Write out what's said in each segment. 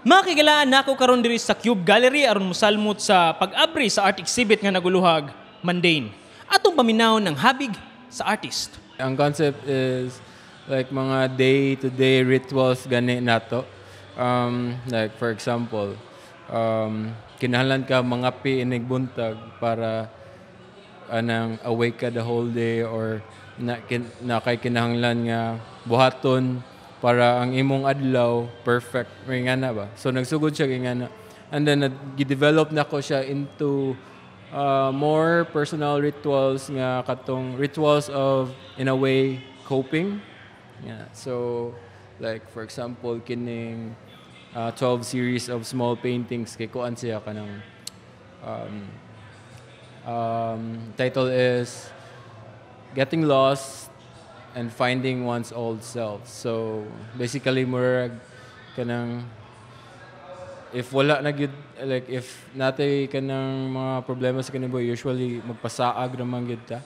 Makikilaan nako karon diri sa Cube Gallery aron mosalmot sa pag-abri sa art exhibit nga naguluhag Mundane. Atong paminaw ng habig sa artist. Ang concept is like mga day-to-day rituals gani nato. Um, like for example, um, kinahanglan ka mga pi inig buntag para anang awake ka the whole day or na, kin, na kay kinahanglan nga buhaton para ang imong adlaw perfect. May nga na ba? So nagsugod siya nga na. And then nag-develop na ko siya into uh, more personal rituals nga katong rituals of in a way coping. Yeah so like for example kining uh, 12 series of small paintings kay kuan siya kanang um, um, title is Getting Lost and Finding One's Old Self. So, basically, murag kanang if wala na gyud like if natay kanang mga problema sa kanang buhay, usually magpasaag naman gyud ta.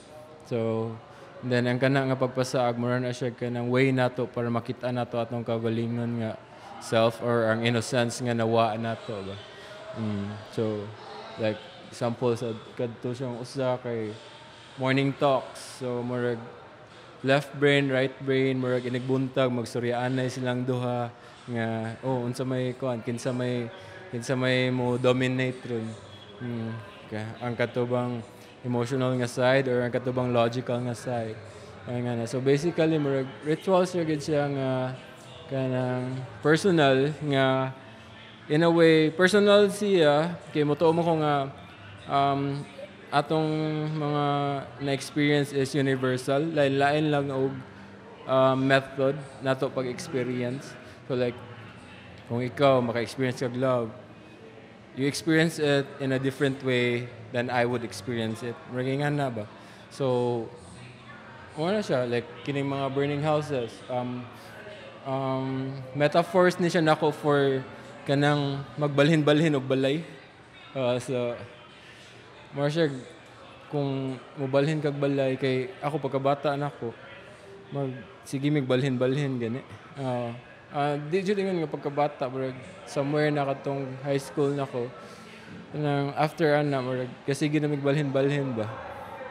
So, then ang kana nga pagpasaag mura na siya kanang way nato para makita nato atong kagalingon nga self or ang innocence nga nawa nato ba. Mm. So, like example sa kadto siyang usa kay morning talks. So murag left brain, right brain, murag inigbuntag, magstoryaanay silang duha nga oh unsa may kuan kinsa may kinsa may mo dominate ron. Hmm. Okay. Ang katubang emotional nga side or ang katubang logical nga side. Ay nga na. So basically murag rituals ra gid siya nga kanang personal nga in a way personal siya kay mo mo ko nga um, atong mga na-experience is universal. Lain-lain lang og um, method nato pag-experience. So like, kung ikaw maka-experience kag love, you experience it in a different way than I would experience it. Maringan na ba? So, ano na siya, like, kining mga burning houses, um, um, metaphors ni siya nako for kanang magbalhin-balhin og balay. Uh, so, More siya, kung mubalhin kag balay kay ako pagkabata nako mag sige mig balhin-balhin gani. Uh, uh, di jud ingon nga pagkabata murag somewhere na katong high school nako. Nang after ana murag kasi gina mig balhin-balhin ba.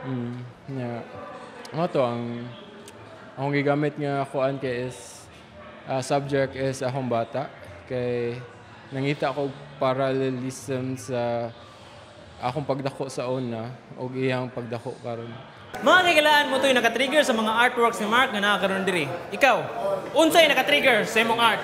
Mm. Yeah. Ano to ang akong gigamit nga kuan kay is uh, subject is akong bata kay nangita ko parallelism sa akong pagdako sa una o iyang pagdako karon. Mga kikilaan mo to'y nakatrigger sa mga artworks ni Mark nga nakakaroon diri. Ikaw, unsay nakatrigger sa imong art?